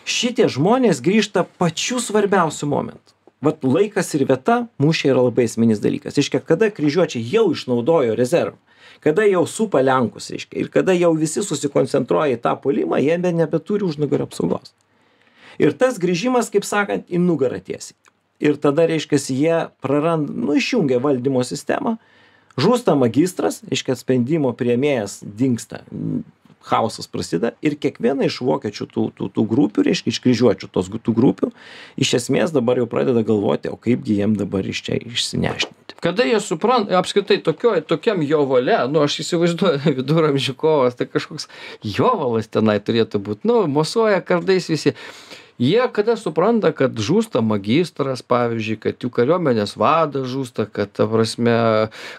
Šitie žmonės grįžta pačiu svarbiausiu momentu. Vat laikas ir vieta mūšiai yra labai esminis dalykas. Iškia, kada kryžiuočiai jau išnaudojo rezervą, kada jau supa Lenkus, reiškia, ir kada jau visi susikoncentruoja į tą polimą, jie be nebeturi užnugario apsaugos. ir tas grįžimas kaip sakant į nugarą tiesiai ir tada reiškiasi jie praranda nu išjungia valdymo sistemą žūsta magistras reiškia sprendimo priėmėjas dingsta chaosas prasideda ir kiekviena iš vokiečių tų tų tų grupių reiškia iš kryžiuočių tos tų grupių iš esmės dabar jau pradeda galvoti o kaipgi jiem dabar iš čia išsinešdinti kada jie supranta apskritai tokioj tokiam jovale nu aš įsivaizduoju viduramžių kovas tai kažkoks jovalas tenai turėtų būt nu mosuoja kardais visi jie kada supranta kad žūsta magistras pavyzdžiui kad jų kariuomenės vadas žūsta kad ta prasme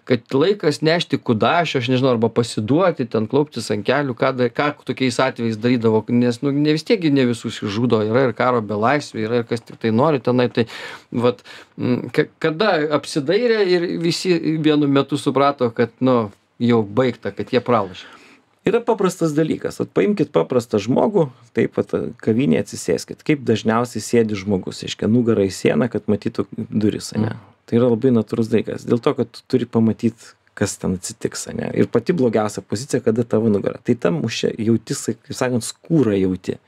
kad laikas nešti kudašių aš nežinau arba pasiduoti ten klauptis ant kelių ką da ką tokiais atvejais darydavo nes nu ne vis tiek gi ne visus išžudo yra ir karo belaisvių yra ir kas tiktai nori tenai tai vat ka kada apsidairė ir visi vienu metu suprato kad nu jau baigta kad jie pralošė yra paprastas dalykas. Vat paimkit paprastą žmogų taip vat kavinėj atsisėskit. Kaip dažniausiai sėdi žmogus reiškia nugara į sieną kad matytų duris ane? Tai yra labai natūralus dalykas. Dėl to kad tu turi pamatyt kas ten atsitiks ane? Ir pati blogiausia pozicija kada tavo nugara. Tai tam mūše jauti kaip sakant skūrą jauti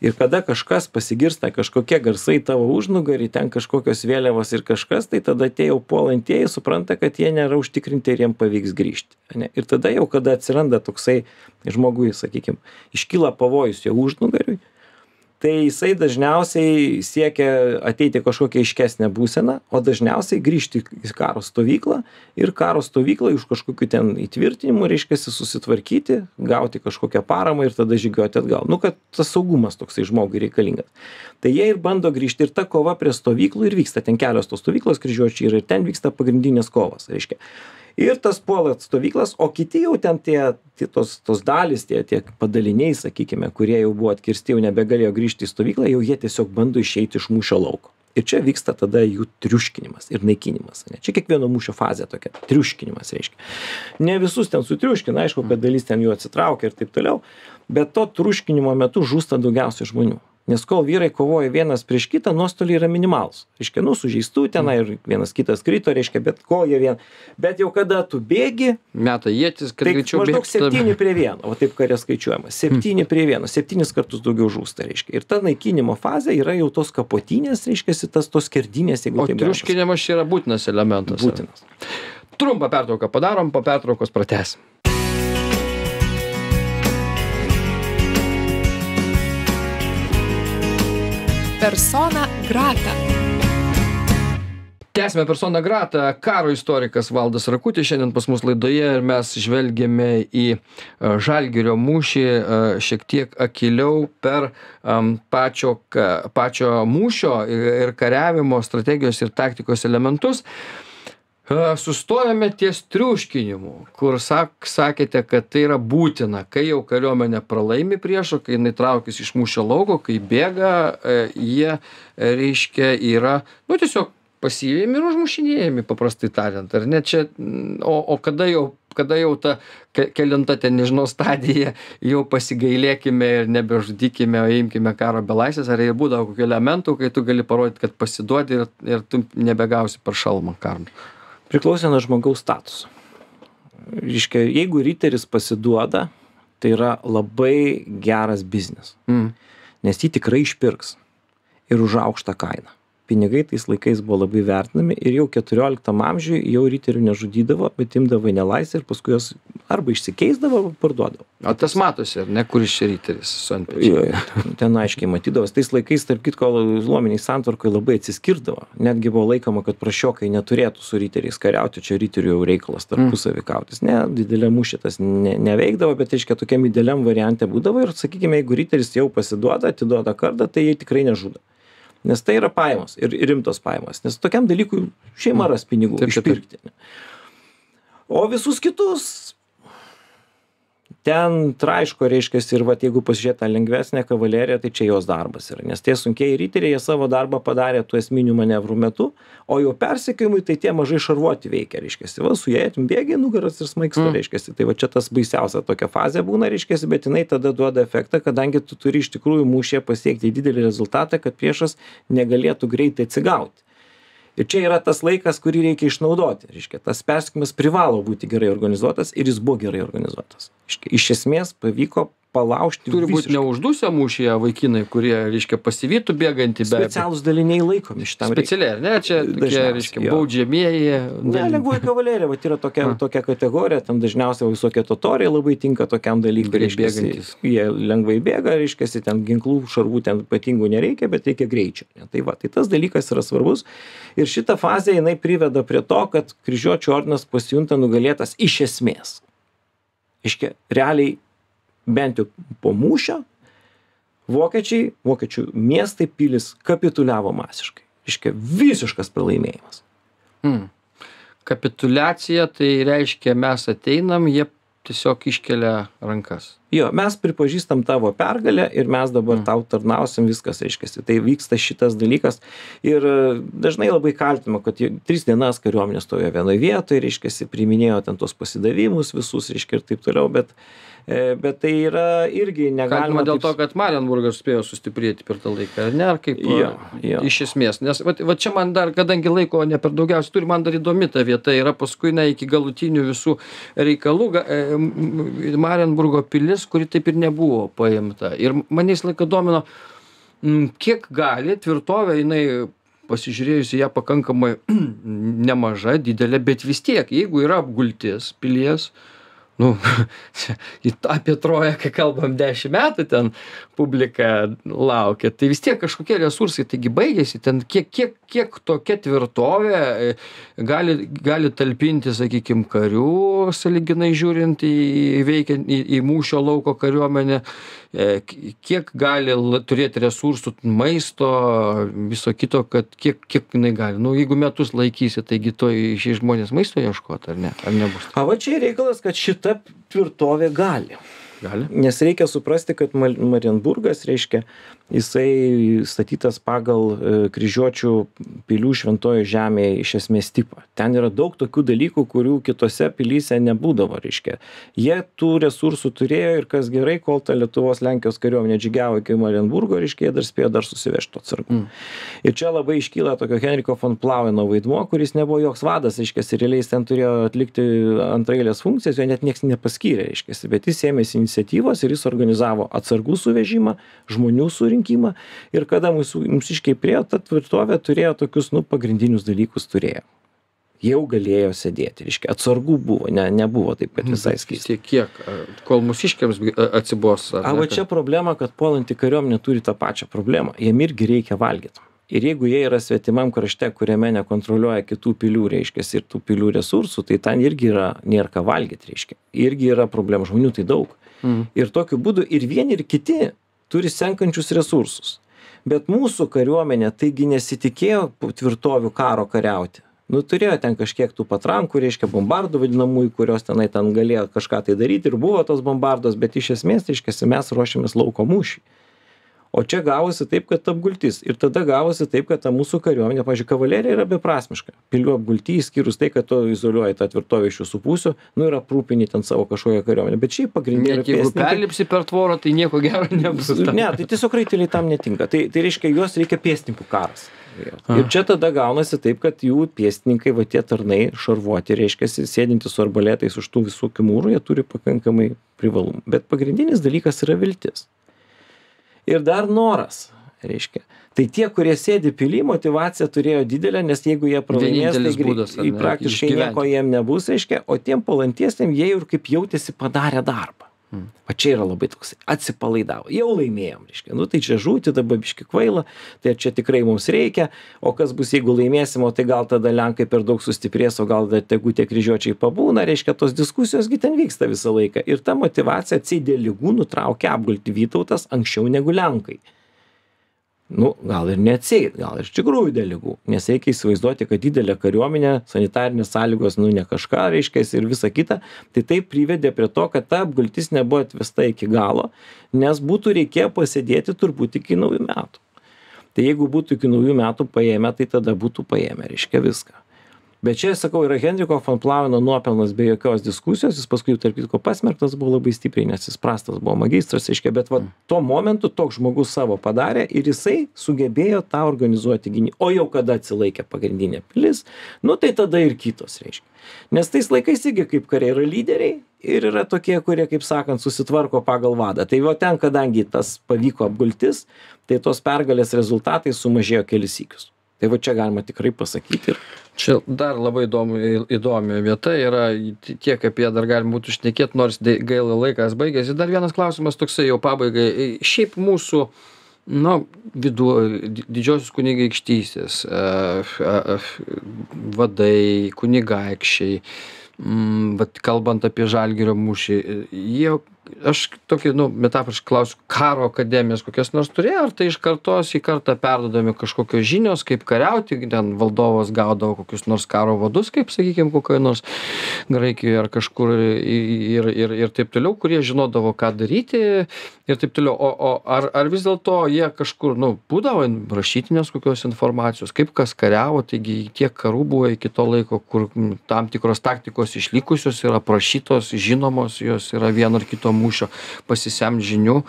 ir kada kažkas pasigirsta kažkokie garsai tavo užnugary ten kažkokios vėliavos ir kažkas tai tada tie jau puolantieji supranta kad jie nėra užtikrinti ar jiem pavyks grįžti ane? Ir tada jau kada atsiranda toksai žmogui sakykim iškyla pavojus jo užnugariui tai jisai dažniausiai siekia ateit į kažkokią aiškesnę būseną o dažniausiai grįžti į karo stovyklą ir karo stovykloj už kažkokių ten įtvirtinimų reiškiasi susitvarkyti gauti kažkokią paramą ir tada žygiuoti atgal. Nu kad tas saugumas toksai žmogui reikalingas. Tai jie ir bando grįžti ir ta kova prie stovyklų ir vyksta. Ten kelios tos stovyklos kryžiuočių yra ir ten vyksta pagrindinės kovos reiškia ir tas puola stovyklas o kiti jau ten tie tie tos tos dalys tie tie padaliniai sakykime kurie jau buvo atkirsti jau nebegalėjo grįžti į stovyklą jau jie tiesiog bando išeiti iš mūšio lauko. Ir čia vyksta tada jų triuškinimas ir naikinimas ane. Čia kiekvieno mūšio fazė tokia triuškinimas reiškia. Ne visus ten sutriuškina aišku kad dalis ten jų atsitraukia ir taip toliau bet to triuškinimo metu žūsta daugiausiai žmonių nes kol vyrai kovoja vienas prieš kitą nuostoliai yra minimalūs. Reiškia nu sužeistų tenai ir vienas kitas krito reiškia bet kol jie vien bet jau kada tu bėgi meta ietis kad tai greičiau maždaug septyni prie vieno va taip kare skaičiuojama. Septyni prie vieno septynis kartus daugiau žūsta reiškia. Ir ta naikinimo fazė yra jau tos kapotynės reiškiasi tas tos skerdynės jeigu o triuškinimas čia yra būtinas elementas. Būtinas. Trumpą pertrauką padarom po pertraukos pratęsim Persona grata. tęsiame persona grata karo istorikas valdas rakutis šiandien pas mus laidoje ir mes žvelgiame į e, žalgirio mūšį e, šiek tiek akyliau per pačio pačio mūšio ir kariavimo strategijos ir taktikos elementus sustojome ties triuškinimu kur sak sakėte kad tai yra būtina. Kai jau kariuomenė pralaimi priešo kai jinai traukiasi iš mūšio lauko kai bėga e, jie reiškia yra nu tiesiog pasiimi ir užmušinėjami paprastai tariant ar ne? Čia n o o kada jau kada jau ta ke kelinta ten nežinau stadija jau pasigailėkime ir nebežudykime o imkime karo belaisvius ar ir būdavo kokių elementų kai tu gali parodyt kad pasiduodi ir ir tu nebegausi per šalmą kardo priklausė nuo žmogaus statuso. Reiškia jeigu riteris pasiduoda tai yra labai geras biznis. Mm. nes jį tikrai išpirks ir už aukštą kainą pinigai tais laikais buvo labai vertinami ir jau keturioliktam amžiuj jau riterių nežudydavo bet imdavo į nelaisvę ir paskui juos arba išsikeisdavo arba parduodavo. O tas matosi ar ne kuris čia riteris su jo ten aiškiai matydavos. Tais laikais tarp kitko luominėj santvarkoj labai atsiskirdavo. Netgi buvo laikoma kad prašiokai neturėtų su riteriais kariauti čia riterių jau reikalas tarpusavy kautis. Ne dideliam mūšy tas ne neveikdavo bet reiškia tokiam idealiam variante būdavo ir sakykime jeigu riteris jau pasiduoda atiduoda kardą tai tikrai nežudo nes tai yra pajamos ir rimtos pajamos nes tokiam dalykui šeima ras pinigų išpirkti o visus kitus ten traiško reiškiasi ir vat jeigu pasižiūrėt tą lengvesnę kavaleriją tai čia jos darbas yra nes tie sunkieji riteriai jie savo darbą padarė tų esminių manevrų metu o jau persekiojimui tai tie mažai šarvuoti veikia reiškiasi. Va su ietim bėgi nugaras ir smaigsto reiškiasi. Tai va čia tas baisiausia tokia fazė būna reiškiasi bet jinai tada duoda efektą kadangi tu turi iš tikrųjų mūšyje pasiekti didelį rezultatą kad priešas negalėtų greitai atsigauti ir čia yra tas laikas kurį reikia išnaudoti reiškia. Tas persekiojimas privalo būti gerai organizuotas ir jis buvo gerai organizuotas. Reiškia iš esmės pavyko palaužti Turi būti neuždusę mūšyje vaikinai, kurie, reiškia, pasivytų bėgantį be... Specialūs daliniai laikomi šitam. Specialiai, ar ne? Čia tokie, reiškia, jo. baudžiamieji. Ne, lengvoji kavalerija, va yra tokia, tokia kategorija, ten dažniausiai visokie totoriai labai tinka tokiam dalykui. Greit reiškiasi, bėgantys. Jie lengvai bėga, reiškia, ten ginklų, šarvų ten ypatingų nereikia, bet reikia greičio. Ne? Tai va, tai tas dalykas yra svarbus. Ir šita fazė jinai priveda prie to, kad kryžiuočio ordinas pasijunta nugalėtas iš esmės. Iškia, realiai bent jau po mūšio vokiečiai, vokiečių miestai pilis kapituliavo masiškai. Iškia, visiškas pralaimėjimas. Mm. Kapituliacija tai reiškia, mes ateinam, jie tiesiog iškelia rankas. Jo, mes pripažįstam tavo pergalę ir mes dabar tau tarnausim, viskas aiškiasi. Tai vyksta šitas dalykas ir e, dažnai labai kaltima, kad jie tris dienas kariuomenė stovėjo vienoje vietoje, reiškiasi, priminėjo ten tos pasidavimus visus, reiškia ir taip toliau, bet, e, bet tai yra irgi Galima negalima. dėl to, kad Marienburgas spėjo sustiprėti per tą laiką, ar ne? Ar kaip? Jo, jo. Iš esmės. Nes va, va čia man dar, kadangi laiko ne per daugiausiai turi, man dar įdomi ta vieta yra paskui, na, iki galutinių visų reikalų, e, Marienburgo pilis, kuri taip ir nebuvo paimta. Ir mane visą laiką domino, kiek gali tvirtovė, jinai pasižiūrėjus į ją pakankamai nemaža, didelė, bet vis tiek, jeigu yra apgultis pilies, nu, apie Troją, kai kalbam dešimt metų, ten publika laukia, tai vis tiek kažkokie resursai, taigi baigėsi, ten kiek, kiek, kiek tokia tvirtovė e, gali, gali talpinti, sakykime, karių, saliginai žiūrint į, veikiant, į, į mūšio lauko kariuomenę, e, kiek gali turėti resursų, maisto, viso kito, kad kiek, kiek jinai gali. Nu, jeigu metus laikysi, taigi to iš žmonės maisto ieškoti, ar ne? Ar nebus? A va čia reikalas, kad šita tvirtovė gali. Gali. Nes reikia suprasti, kad Marienburgas, reiškia, jisai statytas pagal e, kryžiuočių pilių šventojo žemėje iš esmės tipą. Ten yra daug tokių dalykų, kurių kitose pilyse nebūdavo, reiškia. Jie tų resursų turėjo ir kas gerai, kol ta Lietuvos Lenkijos kariuomenė džigiavo iki Marienburgo, reiškia, jie dar spėjo dar susivežti atsargų. Mm. Ir čia labai iškyla tokio Henriko von Plaueno vaidmuo, kuris nebuvo joks vadas, reiškia, realiai jis ten turėjo atlikti antrailės funkcijas, jo net niekas nepaskyrė, reiškia, bet jis ėmėsi iniciatyvos ir jis organizavo atsargų suvežimą, žmonių surinkimą ir kada mūsų, mums iškiai priejo, ta tvirtovė turėjo tokius, nu, pagrindinius dalykus turėjo. Jau galėjo sėdėti, reiškia, atsargų buvo, ne, nebuvo taip, kad visai Vis skysti. tiek kiek, kol mūsiškiams atsibos. A, va čia problema, kad puolanti kariuomenė turi tą pačią problemą. Jiem irgi reikia valgyti. Ir jeigu jie yra svetimam krašte, kuriame nekontroliuoja kitų pilių, reiškia, ir tų pilių resursų, tai ten irgi yra, nėra ką valgyti, reiškia. Irgi yra problemų, žmonių tai daug. Mm. Ir tokiu būdu ir vieni, ir kiti turi senkančius resursus. Bet mūsų kariuomenė taigi nesitikėjo po tvirtovių karo kariauti. Nu, turėjo ten kažkiek tų patrankų, reiškia, bombardų vadinamųjų, kurios tenai ten galėjo kažką tai daryti ir buvo tos bombardos, bet iš esmės, reiškia, mes ruošiamės lauko mūšį. O čia gavosi taip, kad apgultis. Ir tada gavosi taip, kad ta mūsų kariuomenė, pažiūrėjau, kavalerija yra beprasmiška. Pilių apgulti, išskyrus tai, kad tu izoliuoji tą tvirtovę iš jūsų pusių, nu ir aprūpini ten savo kažkokią kariuomenę. Bet šiaip pagrindinė Net jeigu perlipsi per tvorą, tai nieko gero nebus. Ne, tai tiesiog raiteliai tam netinka. Tai, tai reiškia, juos reikia pėstininkų karas. Ir čia tada gaunasi taip, kad jų pėstininkai, va tie tarnai, šarvuoti, reiškia, sėdintys su arbalėtais už tų visų kimūrų, jie turi pakankamai privalumų. Bet pagrindinis dalykas yra viltis. Ir dar noras, reiškia. Tai tie, kurie sėdi pily, motivacija turėjo didelę, nes jeigu jie pralaimės, tai Vienintelis grei- būdas, ar į ne, praktiškai nieko jiem nebus, reiškia, o tiem palantiesiem jie jau ir kaip jautėsi padarę darbą. Va čia yra labai toks atsipalaidavo. Jau laimėjom, reiškia. Nu tai čia žūti dabar biški kvaila, tai čia tikrai mums reikia, o kas bus, jeigu laimėsim, o tai gal tada Lenkai per daug sustiprės, o gal tegu tie kryžiuočiai pabūna, reiškia, tos diskusijosgi ten vyksta visą laiką. Ir ta motivacija atsidė lygų nutraukė apgulti Vytautas anksčiau negu Lenkai. Nu, gal ir neatseit, gal iš tikrųjų dėl lygų. Nes reikia įsivaizduoti, kad didelė kariuomenė, sanitarinės sąlygos, nu ne kažką reiškia ir visa kita, tai tai privedė prie to, kad ta apgultis nebuvo atvesta iki galo, nes būtų reikėję pasėdėti turbūt iki naujų metų. Tai jeigu būtų iki naujų metų paėmę, tai tada būtų paėmę, reiškia viską. Bet čia sakau yra henriko fon plaueno nuopelnas be jokios diskusijos. Jis paskui tarp kitko pasmerktas buvo labai stipriai nes jis prastas buvo magistras reiškia bet vat tuo momentu toks žmogus savo padarė ir jisai sugebėjo tą organizuoti gyny o jau kada atsilaikė pagrindinė pilis nu tai tada ir kitos reiškia. Nes tais laikais irgi kaip kariai yra lyderiai ir yra tokie kurie kaip sakant susitvarko pagal vadą. Tai va ten kadangi tas pavyko apgultis tai tos pergalės rezultatai sumažėjo kelis sykius tai va čia galima tikrai pasakyti ir čia dar labai įdomu įdomi vieta yra ti tiek apie ją dar galima būtų šnekėt nors gaila laikas baigėsi. Dar vienas klausimas toksai jau pabaigai. Šiaip mūsų nu vidu di didžiosios kunigaikštystės a a vadai kunigaikščiai mm, vat kalbant apie žalgirio mūšį jie aš tokį nu metaforiškai klausiu karo akademijas kokias nors turėjo ar tai iš kartos į kartą perduodami kažkokios žinios kaip kariauti ten valdovas gaudavo kokius nors karo vadus kaip sakykim kokioj nors graikijoj ar kažkur ir ir ir taip toliau kurie žinodavo ką daryti ir taip toliau. O o ar ar vis dėlto jie kažkur nu būdavo rašytinės kokios informacijos kaip kas kariavo taigi tiek karų buvo iki to laiko kur tam tikros taktikos išlikusios ir aprašytos žinomos jos yra vieno ar kito mūšio pasisemt žinių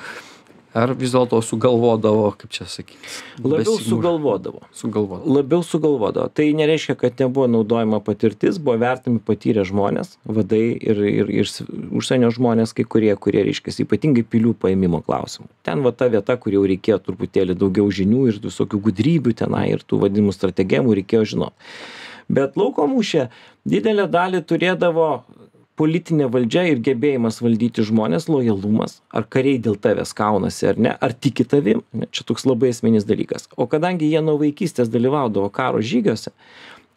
ar vis dėlto sugalvodavo kaip čia sakyt labiau sugalvodavo. Sugalvodavo. Labiau sugalvodavo. Tai nereiškia kad nebuvo naudojama patirtis buvo vertinami patyrę žmonės vadai ir ir ir užsienio žmonės kai kurie kurie reiškias ypatingai pilių paėmimo klausimu ten va ta vieta kur jau reikėjo truputėlį daugiau žinių ir visokių gudrybių tenai ir tų vadinamų strategemų reikėjo žinot. Bet lauko mūšyje didelę dalį turėdavo politinė valdžia ir gebėjimas valdyti žmones lojalumas ar kariai dėl tavęs kaunasi ar ne ar tiki tavim čia toks labai esminis dalykas. O kadangi jie nuo vaikystės dalyvaudavo karo žygiuose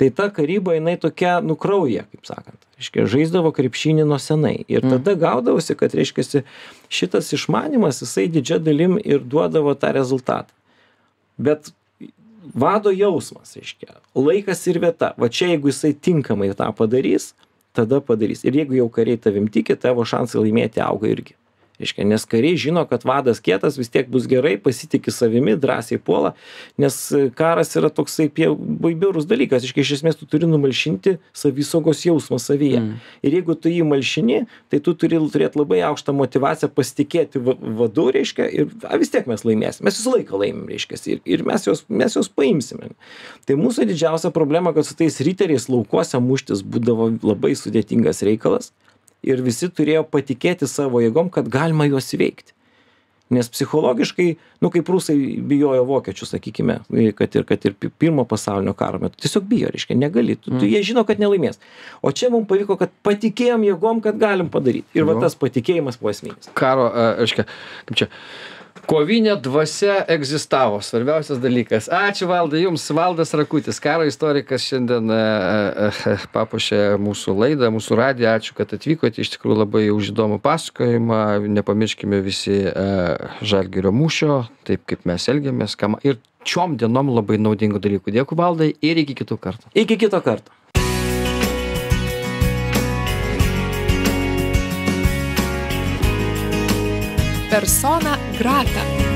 tai ta karyba jinai tokia nu kraujyje kaip sakant reiškia žaisdavo krepšinį nuo senai. Ir tada gaudavosi kad reiškiasi šitas išmanymas jisai didžia dalim ir duodavo tą rezultatą. Bet vado jausmas reiškia laikas ir vieta. Va čia jeigu jisai tinkamai tą padarys tada padarys. Ir jeigu jau kariai tavim tiki tavo šansai laimėti auga irgi reiškia nes kariai žino kad vadas kietas vis tiek bus gerai pasitiki savimi drąsiai puola nes karas yra toksai pie bai bjaurus dalykas reiškia iš esmės tu turi numalšinti savisaugos jausmą savyje. Ir jeigu tu jį malšini tai tu turi turėt labai aukštą motyvaciją pasitikėti va vadu reiškia ir a vis tiek mes laimėsim mes visą laiką laimim reiškiasi ir ir mes juos mes juos paimsime. Tai mūsų didžiausia problema kad su tais riteriais laukuose muštis būdavo labai sudėtingas reikalas ir visi turėjo patikėti savo jėgom kad galima juos įveikti. Nes psichologiškai nu kaip rusai bijojo vokiečių sakykime kad ir kad ir pi pirmo pasaulinio karo metu tiesiog bijo reiškia negali. Tu tu jie žino kad nelaimės. O čia mum pavyko kad patikėjom jėgom kad galim padaryt ir va Nu. tas patikėjimas buvo esminis. Karo reiškia kaip čia kovinė dvasia egzistavo. Svarbiausias dalykas. Ačiū valdai jums. Valdas rakutis karo istorikas šiandien a, a, a, papuošė mūsų laidą mūsų radiją. Ačiū kad atvykote. Iš tikrųjų labai už įdomų pasakojimą. Nepamirškime visi a, žalgirio mūšio taip kaip mes elgiamės. Kam ir šiom dienom labai naudingų dalykų. Dėkui valdai ir iki kitų kartų. Iki kito karto. Persona grata.